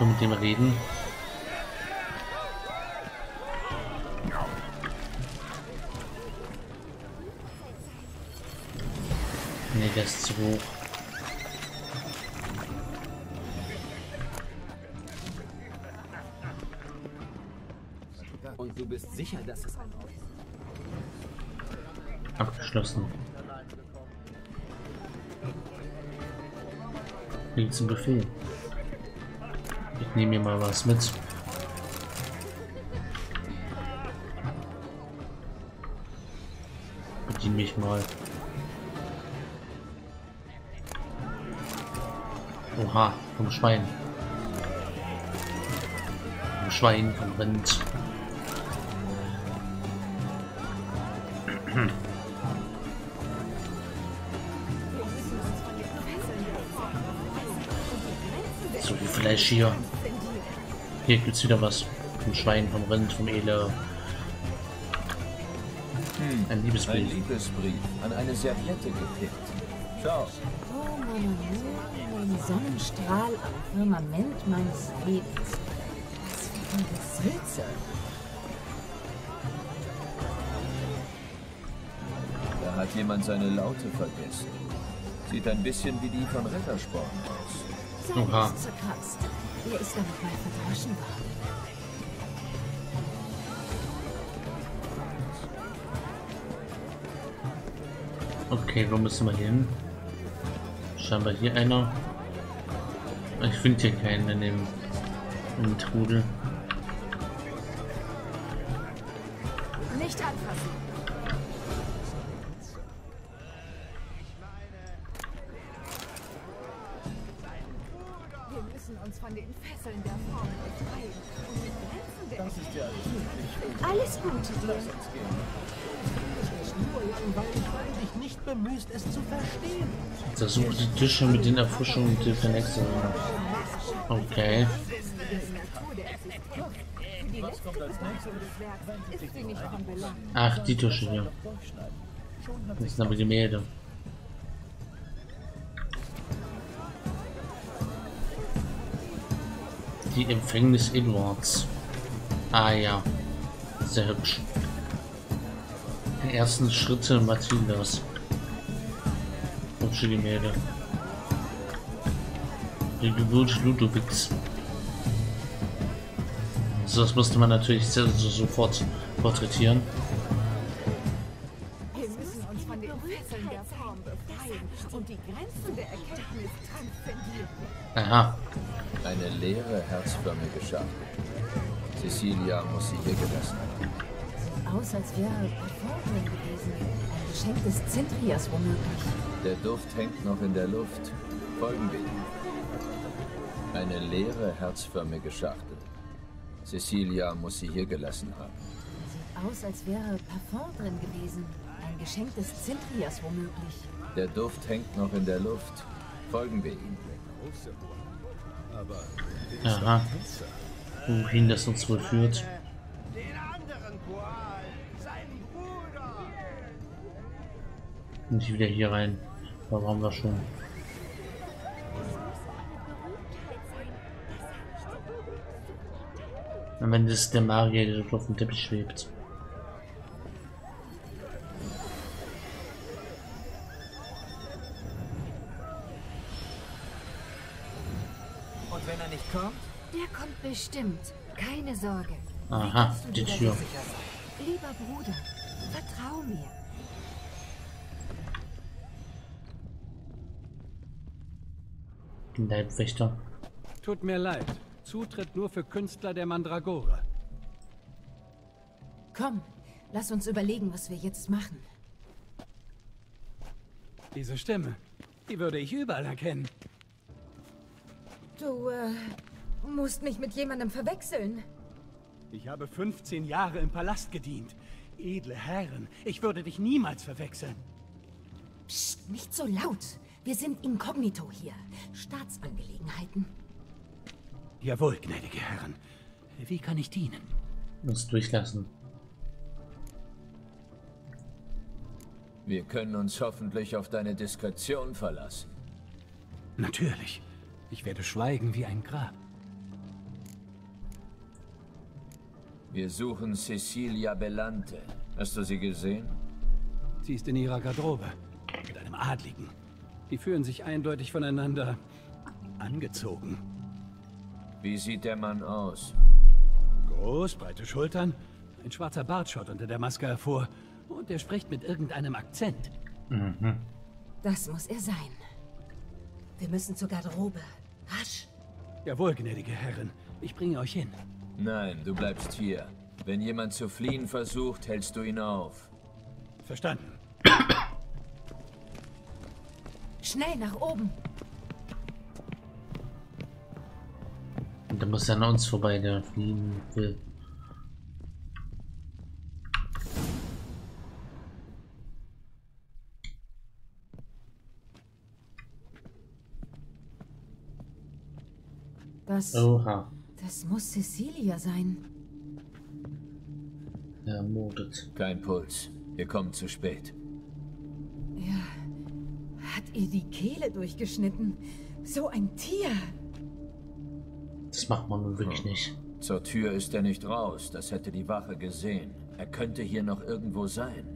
Nur mit dem reden. Nee, der ist zu hoch. Und du bist sicher, dass es ein Abgeschlossen. Wie zum Befehl. Nehme mir mal was mit. Bedien mich mal. Oha, vom Schwein. Vom Schwein, vom Rind. So viel Fleisch hier. Hier gibt's wieder was. Vom Schwein, vom Rind, vom Ele. Ein Ein Liebesbrief. Liebesbrief an eine Serviette geklebt. Schau, Oh, meine Liebe, ein Sonnenstrahl am Firmament meines Lebens. Was für eine Sülze. da hat jemand seine Laute vergessen. Sieht ein bisschen wie die von Rettersporn aus. Oha. zerkratzt. Er ist damit mal verdroschen worden. Okay, wo müssen wir hin? Scheinbar hier einer. Ich finde hier keinen in dem, in dem Trudel. Nicht anfassen. Tische mit den Erfrischungen und Differenzen. Okay. Ach, die Tische hier. Das sind aber Gemälde. Die Empfängnis Edwards. Ah ja. Sehr hübsch. Die ersten Schritte Matildas. Hübsche Gemälde. Die Geburt Ludovics. So, das musste man natürlich sehr, so, sofort porträtieren. Wir müssen uns von den Fesseln der Form befreien und die Grenzen der Erkenntnis transzendieren. Aha. Eine leere, herzförmige Schachtel. Cecilia muss sie hier gelassen haben. Aus, als wäre drin gewesen. Ein Geschenk des Zintrias womöglich. Der Duft hängt noch in der Luft. Folgen wir ihm. Eine leere, herzförmige Schachtel. Cecilia muss sie hier gelassen haben. Sieht aus, als wäre Parfum drin gewesen. Ein Geschenk des Zintrias womöglich. Der Duft hängt noch in der Luft. Folgen wir ihm. Aha. Wohin das uns wohl führt. Den anderen Koal, seinen Bruder. Nicht wieder hier rein. Da waren wir schon. Am Ende ist der Magier, der auf dem Teppich schwebt. Und wenn er nicht kommt? Der kommt bestimmt. Keine Sorge. Aha, die Tür. Lieber Bruder, vertrau mir. Leibwächter. Tut mir leid. Zutritt nur für Künstler der Mandragore. Komm, lass uns überlegen, was wir jetzt machen. Diese Stimme, die würde ich überall erkennen. Du, äh, musst mich mit jemandem verwechseln. Ich habe 15 Jahre im Palast gedient. Edle Herren, ich würde dich niemals verwechseln. Psst, nicht so laut. Wir sind inkognito hier. Staatsangelegenheiten. Jawohl, gnädige Herren. Wie kann ich dienen? Uns durchlassen. Wir können uns hoffentlich auf deine Diskretion verlassen. Natürlich. Ich werde schweigen wie ein Grab. Wir suchen Cecilia Bellante. Hast du sie gesehen? Sie ist in ihrer Garderobe. Mit einem Adligen. Die fühlen sich eindeutig voneinander angezogen. Wie sieht der Mann aus? Groß, breite Schultern, ein schwarzer Bart schaut unter der Maske hervor und er spricht mit irgendeinem Akzent. Das muss er sein. Wir müssen zur Garderobe. Rasch. Jawohl, gnädige Herrin. Ich bringe euch hin. Nein, du bleibst hier. Wenn jemand zu fliehen versucht, hältst du ihn auf. Verstanden. Schnell nach oben. Muss er an uns vorbei, der fliehen will. Das, Oha, das muss Cecilia sein. ermordet. Kein Puls. Wir kommen zu spät. Er hat ihr die Kehle durchgeschnitten. So ein Tier. Das macht man nun wirklich nicht. Zur Tür ist er nicht raus. Das hätte die Wache gesehen. Er könnte hier noch irgendwo sein.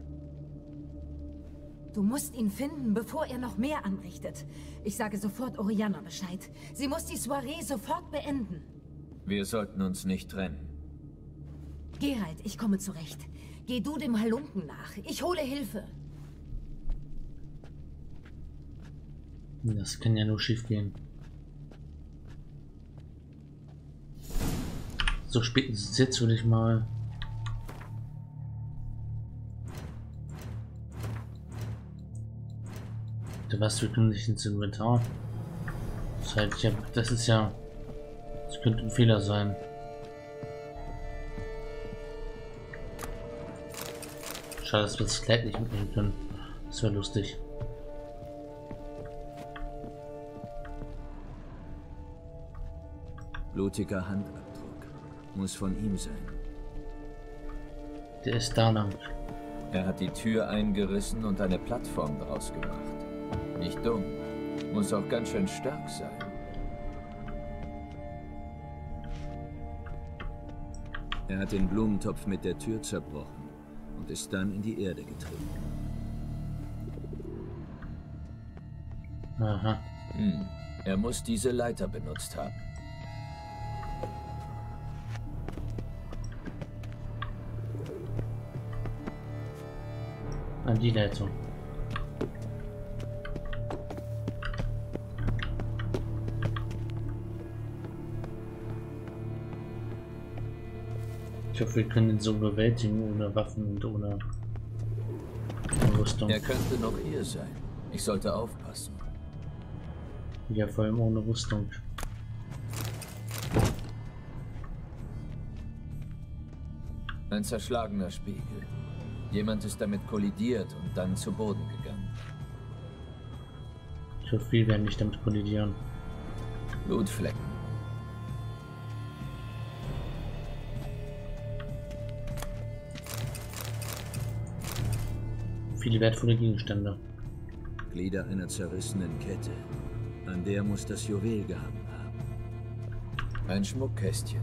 Du musst ihn finden, bevor er noch mehr anrichtet. Ich sage sofort Oriana Bescheid. Sie muss die Soiree sofort beenden. Wir sollten uns nicht trennen. Gerald, ich komme zurecht. Geh du dem Halunken nach. Ich hole Hilfe. Das kann ja nur schief gehen. So spätestens jetzt würde ich mal. Du was wir können nicht ins Inventar. Das, heißt, hab, das ist ja. Das könnte ein Fehler sein. Schade, dass wir das Kleid nicht mitnehmen können. Das wäre lustig. Blutiger Handabdruck. Muss von ihm sein. Der ist da lang. Er hat die Tür eingerissen und eine Plattform draus gemacht. Nicht dumm. Muss auch ganz schön stark sein. Er hat den Blumentopf mit der Tür zerbrochen und ist dann in die Erde getreten. Aha. Hm. Er muss diese Leiter benutzt haben. Die Leitung. Ich hoffe, wir können ihn so bewältigen ohne Waffen und ohne Rüstung. Er könnte noch hier sein. Ich sollte aufpassen. Ja, vor allem ohne Rüstung. Ein zerschlagener Spiegel. Jemand ist damit kollidiert und dann zu Boden gegangen. Ich hoffe, wir werden nicht damit kollidieren. Blutflecken. Viele wertvolle Gegenstände. Glieder einer zerrissenen Kette. An der muss das Juwel gehangen haben. Ein Schmuckkästchen.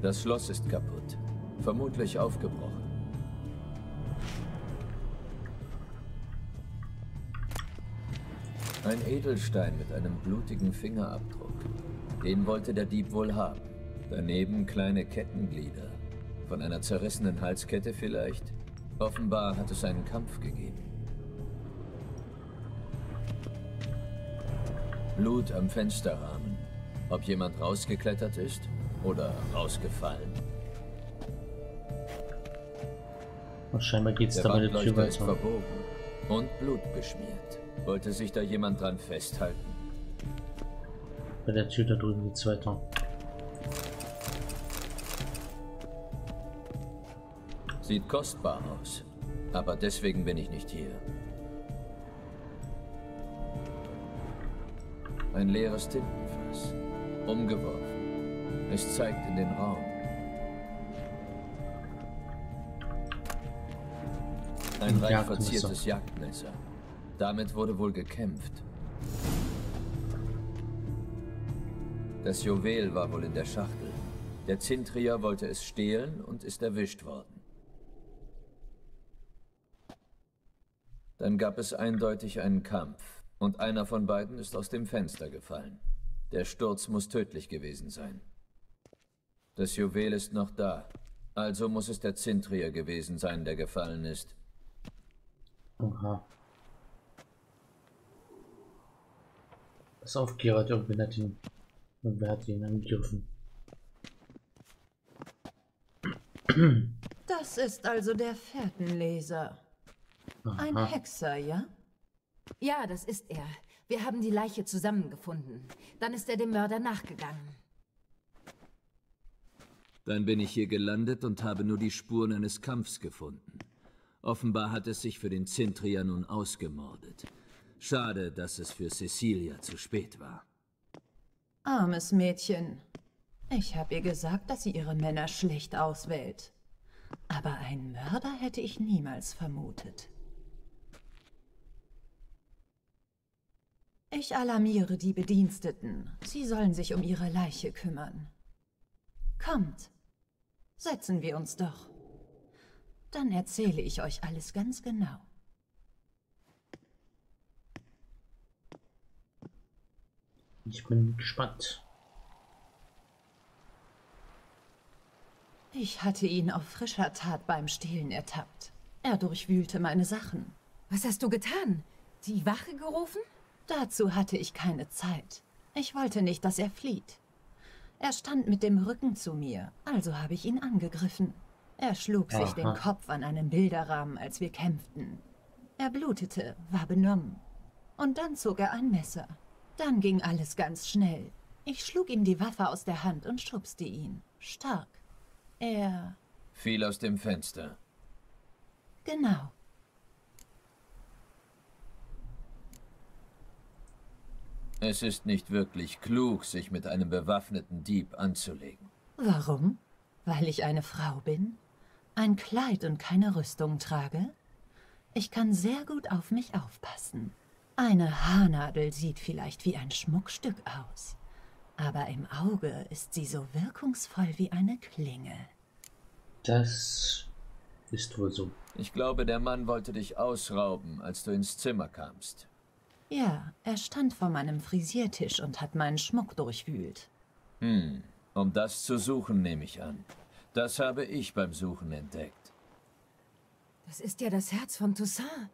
Das Schloss ist kaputt. Vermutlich aufgebrochen. Ein Edelstein mit einem blutigen Fingerabdruck. Den wollte der Dieb wohl haben. Daneben kleine Kettenglieder. Von einer zerrissenen Halskette vielleicht? Offenbar hat es einen Kampf gegeben. Blut am Fensterrahmen. Ob jemand rausgeklettert ist oder rausgefallen. Und scheinbar geht es Der weiter. verbogen und Blut beschmiert. Wollte sich da jemand dran festhalten? Bei der Tür da drüben geht's weiter. Sieht kostbar aus. Aber deswegen bin ich nicht hier. Ein leeres Tintenfass. Umgeworfen. Es zeigt in den Raum. Ein reich verziertes Jagdmesser. Damit wurde wohl gekämpft. Das Juwel war wohl in der Schachtel. Der Zintrier wollte es stehlen und ist erwischt worden. Dann gab es eindeutig einen Kampf und einer von beiden ist aus dem Fenster gefallen. Der Sturz muss tödlich gewesen sein. Das Juwel ist noch da, also muss es der Zintrier gewesen sein, der gefallen ist. Aha. Pass auf, Gerard, irgendwer hat ihn, irgendwer hat ihn angegriffen. Das ist also der Fährtenleser. Ein Aha. Hexer, ja? Ja, das ist er. Wir haben die Leiche zusammengefunden. Dann ist er dem Mörder nachgegangen. Dann bin ich hier gelandet und habe nur die Spuren eines Kampfs gefunden. Offenbar hat es sich für den Zintrier nun ausgemordet. Schade, dass es für Cecilia zu spät war. Armes Mädchen. Ich habe ihr gesagt, dass sie ihre Männer schlecht auswählt. Aber einen Mörder hätte ich niemals vermutet. Ich alarmiere die Bediensteten. Sie sollen sich um ihre Leiche kümmern. Kommt, setzen wir uns doch. Dann erzähle ich euch alles ganz genau. Ich bin gespannt. Ich hatte ihn auf frischer Tat beim Stehlen ertappt. Er durchwühlte meine Sachen. Was hast du getan? Die Wache gerufen? Dazu hatte ich keine Zeit. Ich wollte nicht, dass er flieht. Er stand mit dem Rücken zu mir, also habe ich ihn angegriffen. Er schlug sich Aha. den Kopf an einen Bilderrahmen, als wir kämpften. Er blutete, war benommen. Und dann zog er ein Messer. Dann ging alles ganz schnell. Ich schlug ihm die Waffe aus der Hand und schubste ihn. Stark. Er... Fiel aus dem Fenster. Genau. Es ist nicht wirklich klug, sich mit einem bewaffneten Dieb anzulegen. Warum? Weil ich eine Frau bin? Ein Kleid und keine Rüstung trage? Ich kann sehr gut auf mich aufpassen. Eine Haarnadel sieht vielleicht wie ein Schmuckstück aus. Aber im Auge ist sie so wirkungsvoll wie eine Klinge. Das ist wohl so. Ich glaube, der Mann wollte dich ausrauben, als du ins Zimmer kamst. Ja, er stand vor meinem Frisiertisch und hat meinen Schmuck durchwühlt. Hm, um das zu suchen, nehme ich an. Das habe ich beim Suchen entdeckt. Das ist ja das Herz von Toussaint.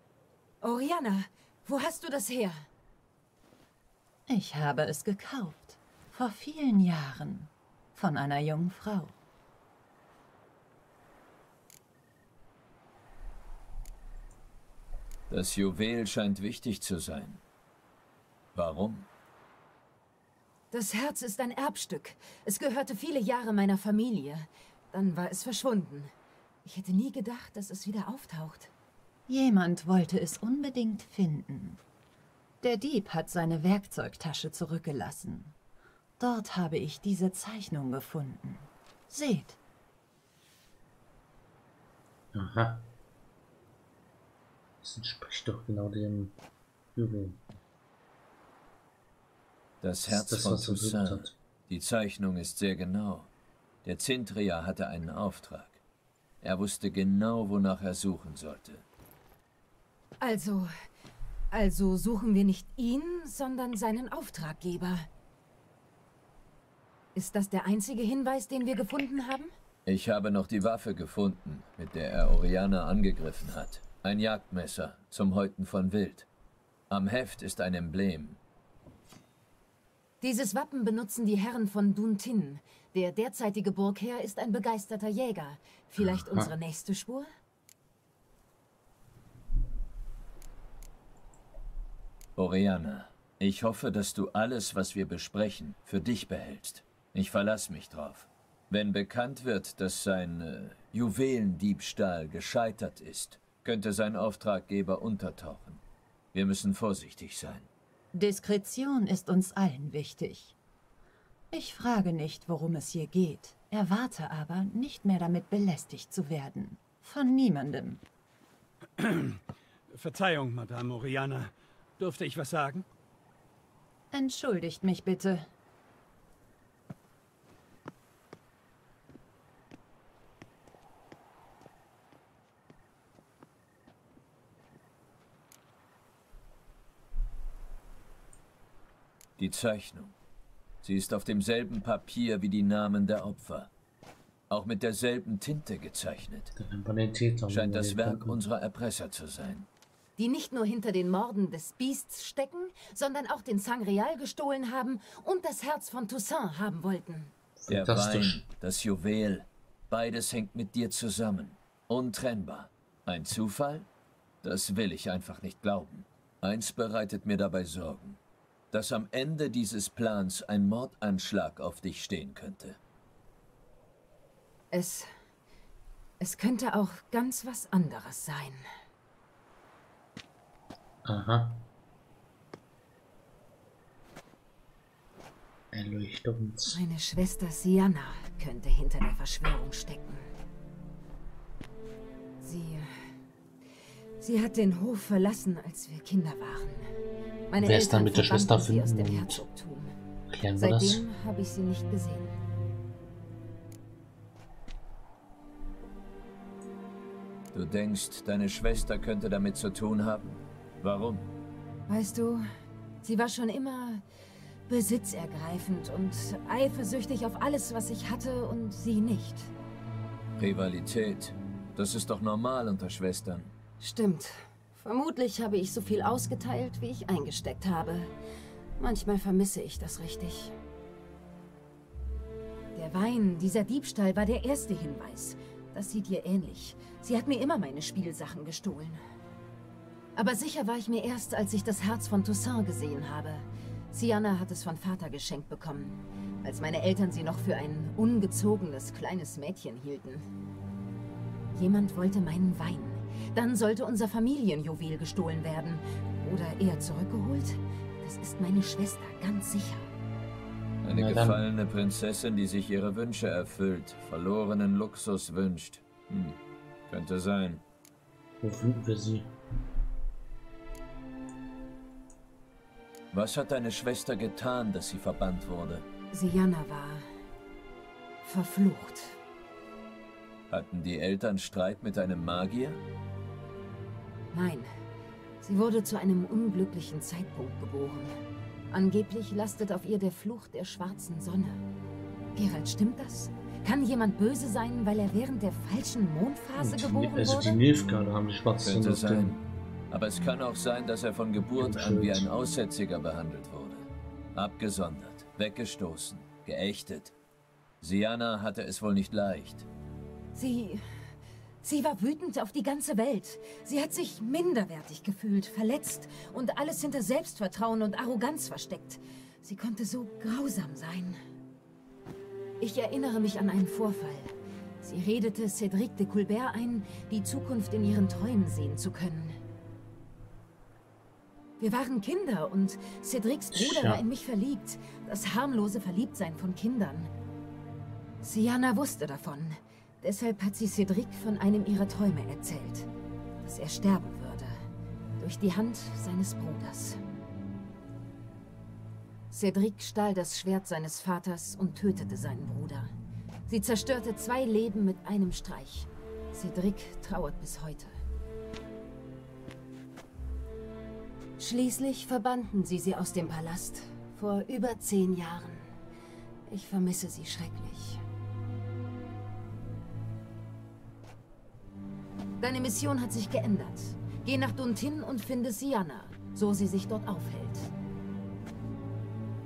Oriana, wo hast du das her? Ich habe es gekauft. Vor vielen Jahren. Von einer jungen Frau. Das Juwel scheint wichtig zu sein. Warum? Das Herz ist ein Erbstück. Es gehörte viele Jahre meiner Familie. Dann war es verschwunden. Ich hätte nie gedacht, dass es wieder auftaucht. Jemand wollte es unbedingt finden. Der Dieb hat seine Werkzeugtasche zurückgelassen. Dort habe ich diese Zeichnung gefunden. Seht, Aha. Das entspricht doch genau dem Juwel. Das Herz ist das, von Toussaint. hat. Die Zeichnung ist sehr genau. Der Zintrier hatte einen Auftrag. Er wusste genau, wonach er suchen sollte. Also, also suchen wir nicht ihn, sondern seinen Auftraggeber. Ist das der einzige Hinweis, den wir gefunden haben? Ich habe noch die Waffe gefunden, mit der er Oriana angegriffen hat. Ein Jagdmesser zum Häuten von Wild. Am Heft ist ein Emblem. Dieses Wappen benutzen die Herren von Duntin. Der derzeitige Burgherr ist ein begeisterter Jäger. Vielleicht unsere nächste Spur? Oriana, ich hoffe, dass du alles, was wir besprechen, für dich behältst. Ich verlasse mich drauf. Wenn bekannt wird, dass sein äh, Juwelendiebstahl gescheitert ist, könnte sein Auftraggeber untertauchen. Wir müssen vorsichtig sein. Diskretion ist uns allen wichtig. Ich frage nicht, worum es hier geht, erwarte aber, nicht mehr damit belästigt zu werden. Von niemandem. Verzeihung, Madame Oriana. Dürfte ich was sagen? Entschuldigt mich bitte. Die Zeichnung. Sie ist auf demselben Papier wie die Namen der Opfer. Auch mit derselben Tinte gezeichnet. Scheint das Werk unserer Erpresser zu sein. Die nicht nur hinter den Morden des Beasts stecken, sondern auch den Sangreal gestohlen haben und das Herz von Toussaint haben wollten. Der. Wein, das Juwel, beides hängt mit dir zusammen. Untrennbar. Ein Zufall? Das will ich einfach nicht glauben. Eins bereitet mir dabei Sorgen. Dass am Ende dieses Plans ein Mordanschlag auf dich stehen könnte. Es. Es könnte auch ganz was anderes sein. Aha. Erleuchtungs. Meine Schwester Sienna könnte hinter der Verschwörung stecken. Sie. Sie hat den Hof verlassen, als wir Kinder waren. Meine Wer ist dann mit der Schwester sie aus dem finden Herzogtum. Klären wir das? Seitdem habe ich sie nicht gesehen. Du denkst, deine Schwester könnte damit zu tun haben? Warum? Weißt du, sie war schon immer besitzergreifend und eifersüchtig auf alles, was ich hatte und sie nicht. Rivalität. Das ist doch normal unter Schwestern. Stimmt. Vermutlich habe ich so viel ausgeteilt, wie ich eingesteckt habe. Manchmal vermisse ich das richtig. Der Wein, dieser Diebstahl war der erste Hinweis. Das sieht ihr ähnlich. Sie hat mir immer meine Spielsachen gestohlen. Aber sicher war ich mir erst, als ich das Herz von Toussaint gesehen habe. Sienna hat es von Vater geschenkt bekommen, als meine Eltern sie noch für ein ungezogenes kleines Mädchen hielten. Jemand wollte meinen Wein. Dann sollte unser Familienjuwel gestohlen werden. Oder eher zurückgeholt. Das ist meine Schwester, ganz sicher. Eine Na dann. gefallene Prinzessin, die sich ihre Wünsche erfüllt, verlorenen Luxus wünscht. Hm, könnte sein. Wo finden wir sie? Was hat deine Schwester getan, dass sie verbannt wurde? Sienna war verflucht. Hatten die Eltern Streit mit einem Magier? Nein, sie wurde zu einem unglücklichen Zeitpunkt geboren. Angeblich lastet auf ihr der Fluch der schwarzen Sonne. Gerald, stimmt das? Kann jemand böse sein, weil er während der falschen Mondphase Die- geboren Also die wurde? Nilfgaarder haben die schwarze Sonne sein. Aber es kann auch sein, dass er von Geburt an wie ein Aussätziger behandelt wurde. Abgesondert, weggestoßen, geächtet. Sienna hatte es wohl nicht leicht. Sie. Sie war wütend auf die ganze Welt. Sie hat sich minderwertig gefühlt, verletzt und alles hinter Selbstvertrauen und Arroganz versteckt. Sie konnte so grausam sein. Ich erinnere mich an einen Vorfall. Sie redete Cédric de Coulbert ein, die Zukunft in ihren Träumen sehen zu können. Wir waren Kinder und Cédrics Bruder Tja. war in mich verliebt. Das harmlose Verliebtsein von Kindern. Sienna wusste davon. Deshalb hat sie Cédric von einem ihrer Träume erzählt. Dass er sterben würde. Durch die Hand seines Bruders. Cédric stahl das Schwert seines Vaters und tötete seinen Bruder. Sie zerstörte zwei Leben mit einem Streich. Cédric trauert bis heute. Schließlich verbannten sie sie aus dem Palast. Vor über zehn Jahren. Ich vermisse sie schrecklich. Deine Mission hat sich geändert. Geh nach Duntin und finde Sienna, so sie sich dort aufhält.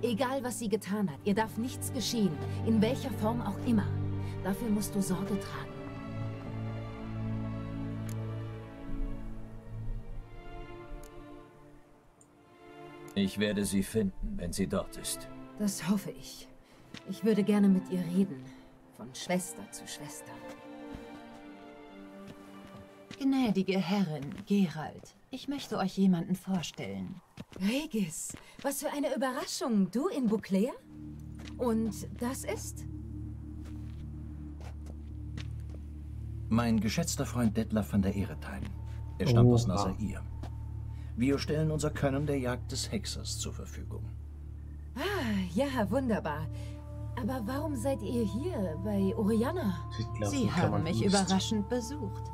Egal, was sie getan hat, ihr darf nichts geschehen, in welcher Form auch immer. Dafür musst du Sorge tragen. Ich werde sie finden, wenn sie dort ist. Das hoffe ich. Ich würde gerne mit ihr reden. Von Schwester zu Schwester. Gnädige Herrin, Gerald, ich möchte euch jemanden vorstellen. Regis, was für eine Überraschung. Du in Beauclair? Und das ist? Mein geschätzter Freund Detlef van der Eretheim. Er stammt aus Oha. Nasair. Wir stellen unser Können der Jagd des Hexers zur Verfügung. Ah, ja, wunderbar. Aber warum seid ihr hier bei Oriana? Glaub, Sie haben mich nicht. überraschend besucht.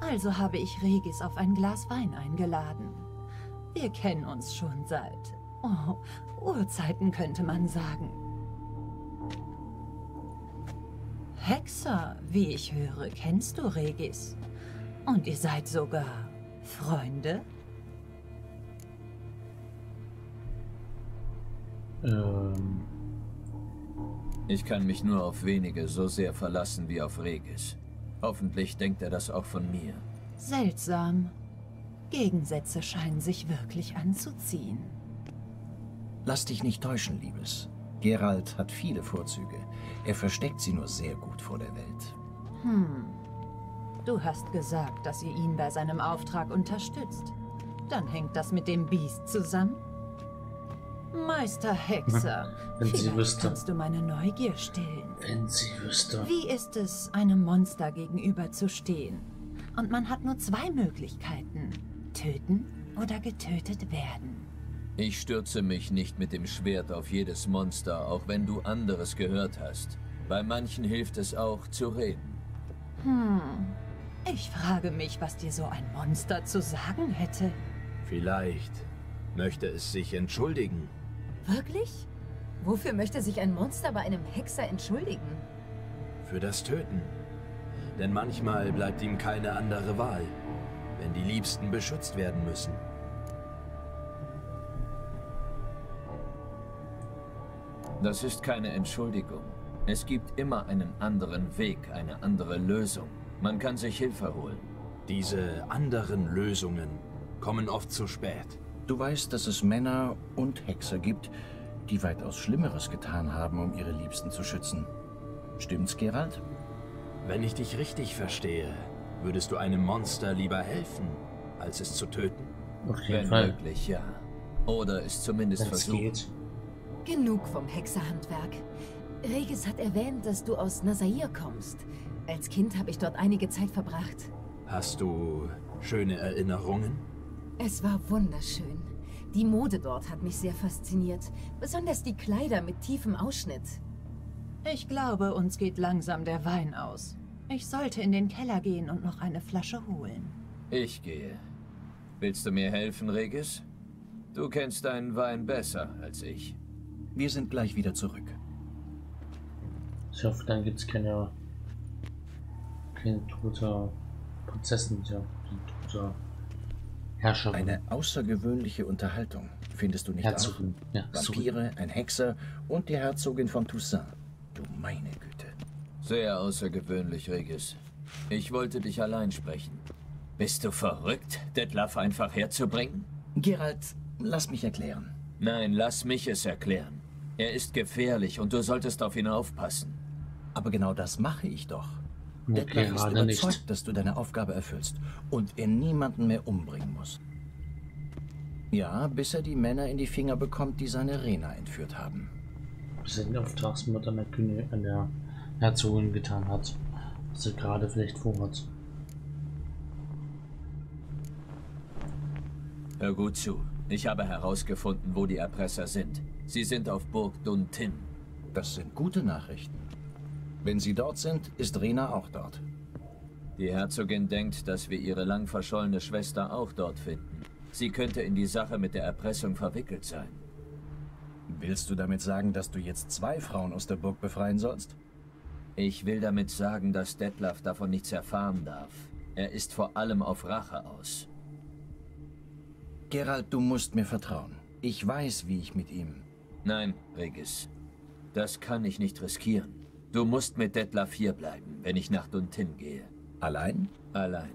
Also habe ich Regis auf ein Glas Wein eingeladen. Wir kennen uns schon seit Oh, Urzeiten könnte man sagen. Hexer, wie ich höre, kennst du Regis. Und ihr seid sogar Freunde? Ähm, Ich kann mich nur auf wenige so sehr verlassen wie auf Regis. Hoffentlich denkt er das auch von mir. Seltsam. Gegensätze scheinen sich wirklich anzuziehen. Lass dich nicht täuschen, Liebes. Gerald hat viele Vorzüge. Er versteckt sie nur sehr gut vor der Welt. Hm. Du hast gesagt, dass ihr ihn bei seinem Auftrag unterstützt. Dann hängt das mit dem Biest zusammen? Meister Hexer, Wenn sie wüsste. kannst du meine Neugier stillen. wenn sie wüsste. Wie ist es, einem Monster gegenüber zu stehen? Und man hat nur zwei Möglichkeiten. Töten oder getötet werden. Ich stürze mich nicht mit dem Schwert auf jedes Monster, auch wenn du anderes gehört hast. Bei manchen hilft es auch zu reden. Hm. Ich frage mich, was dir so ein Monster zu sagen hätte. Vielleicht möchte es sich entschuldigen. Wirklich? Wofür möchte sich ein Monster bei einem Hexer entschuldigen? Für das Töten. Denn manchmal bleibt ihm keine andere Wahl, wenn die Liebsten beschützt werden müssen. Das ist keine Entschuldigung. Es gibt immer einen anderen Weg, eine andere Lösung. Man kann sich Hilfe holen. Diese anderen Lösungen kommen oft zu spät. Du weißt, dass es Männer und Hexer gibt, die weitaus Schlimmeres getan haben, um ihre Liebsten zu schützen. Stimmt's, Gerald? Wenn ich dich richtig verstehe, würdest du einem Monster lieber helfen, als es zu töten? Auf jeden Wenn Fall. möglich, ja. Oder es zumindest es versuchen. geht. Genug vom Hexerhandwerk. Regis hat erwähnt, dass du aus Nasair kommst. Als Kind habe ich dort einige Zeit verbracht. Hast du schöne Erinnerungen? Es war wunderschön. Die Mode dort hat mich sehr fasziniert. Besonders die Kleider mit tiefem Ausschnitt. Ich glaube, uns geht langsam der Wein aus. Ich sollte in den Keller gehen und noch eine Flasche holen. Ich gehe. Willst du mir helfen, Regis? Du kennst deinen Wein besser als ich. Wir sind gleich wieder zurück. Ich hoffe, dann gibt es keine, keine tote Prinzessin, ja, die tote Herrscherin. Eine außergewöhnliche Unterhaltung, findest du nicht Herzogin. auch? Ja. Vampire, ein Hexer und die Herzogin von Toussaint. Du meine Güte. Sehr außergewöhnlich, Regis. Ich wollte dich allein sprechen. Bist du verrückt, Detlef einfach herzubringen? Gerald, lass mich erklären. Nein, lass mich es erklären. Er ist gefährlich und du solltest auf ihn aufpassen. Aber genau das mache ich doch. Detlef ist überzeugt, nicht. dass du deine Aufgabe erfüllst und er niemanden mehr umbringen muss. Ja, bis er die Männer in die Finger bekommt, die seine Rena entführt haben. bis er den Auftragsmord an der, König, an der Herzogin getan hat, was er gerade vielleicht vorhat. Hör gut zu. Ich habe herausgefunden, wo die Erpresser sind. Sie sind auf Burg Duntin. Das sind gute Nachrichten. Wenn sie dort sind, ist Rena auch dort. Die Herzogin denkt, dass wir ihre lang verschollene Schwester auch dort finden. Sie könnte in die Sache mit der Erpressung verwickelt sein. Willst du damit sagen, dass du jetzt zwei Frauen aus der Burg befreien sollst? Ich will damit sagen, dass Detlef davon nichts erfahren darf. Er ist vor allem auf Rache aus. Gerald, du musst mir vertrauen. Ich weiß, wie ich mit ihm. Nein, Regis. Das kann ich nicht riskieren. Du musst mit Detlef hier bleiben, wenn ich nach Duntin gehe. Allein? Allein.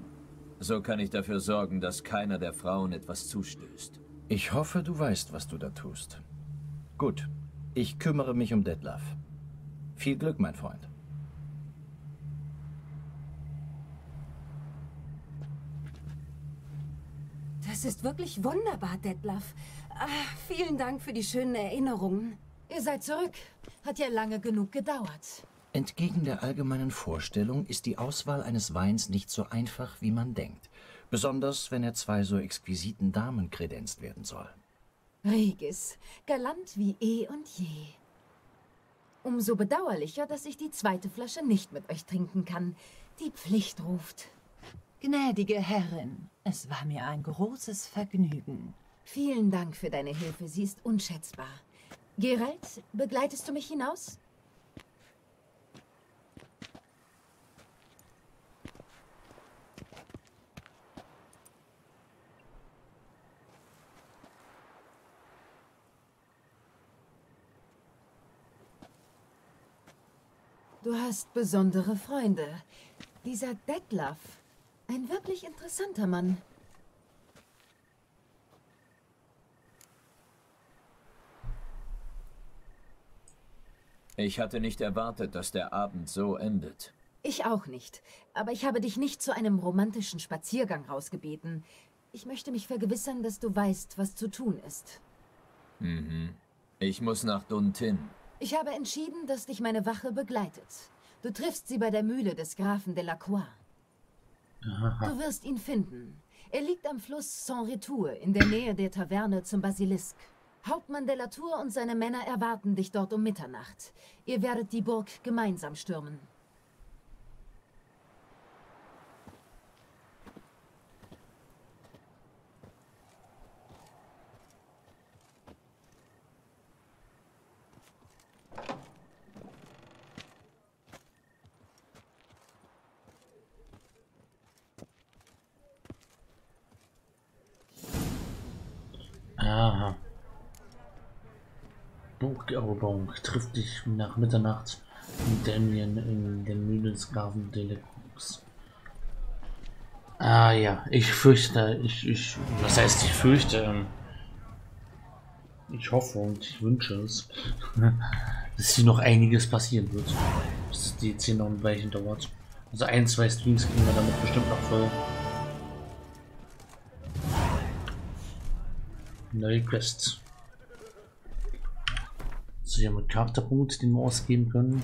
So kann ich dafür sorgen, dass keiner der Frauen etwas zustößt. Ich hoffe, du weißt, was du da tust. Gut, ich kümmere mich um Detlef. Viel Glück, mein Freund. Das ist wirklich wunderbar, Detlef. Ah, vielen Dank für die schönen Erinnerungen. Ihr seid zurück. Hat ja lange genug gedauert. Entgegen der allgemeinen Vorstellung ist die Auswahl eines Weins nicht so einfach, wie man denkt. Besonders, wenn er zwei so exquisiten Damen kredenzt werden soll. Regis, galant wie eh und je. Umso bedauerlicher, dass ich die zweite Flasche nicht mit euch trinken kann. Die Pflicht ruft. Gnädige Herrin, es war mir ein großes Vergnügen. Vielen Dank für deine Hilfe, sie ist unschätzbar. Geralt, begleitest du mich hinaus? Du hast besondere Freunde. Dieser Detlef, ein wirklich interessanter Mann. Ich hatte nicht erwartet, dass der Abend so endet. Ich auch nicht. Aber ich habe dich nicht zu einem romantischen Spaziergang rausgebeten. Ich möchte mich vergewissern, dass du weißt, was zu tun ist. Mhm. Ich muss nach Duntin. Ich habe entschieden, dass dich meine Wache begleitet. Du triffst sie bei der Mühle des Grafen de la Croix. Du wirst ihn finden. Er liegt am Fluss Saint-Retour in der Nähe der Taverne zum Basilisk. Hauptmann de la Tour und seine Männer erwarten dich dort um Mitternacht. Ihr werdet die Burg gemeinsam stürmen. Aha. Burgeroberung trifft dich nach Mitternacht in Damien in den Mühlen des Grafen Delacroix. Ah ja, ich fürchte, ich, ich, was heißt ich fürchte, ähm, ich hoffe und ich wünsche es, dass hier noch einiges passieren wird, bis die 10 noch ein Weilchen dauert. Also ein, zwei Streams kriegen wir damit bestimmt noch voll. Neue Quests. So, hier mit Charakterpunkt, den wir ausgeben können.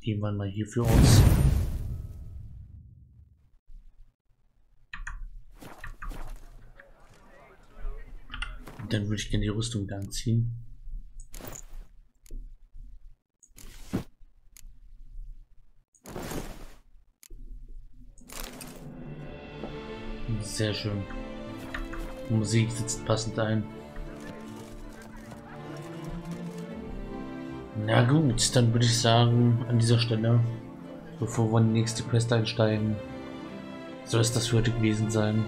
Gehen wir mal hierfür aus. Und dann würde ich gerne die Rüstung anziehen. Sehr schön. Die Musik sitzt passend ein. Na gut, dann würde ich sagen, an dieser Stelle, bevor wir in die nächste Quest einsteigen, soll es das für heute gewesen sein.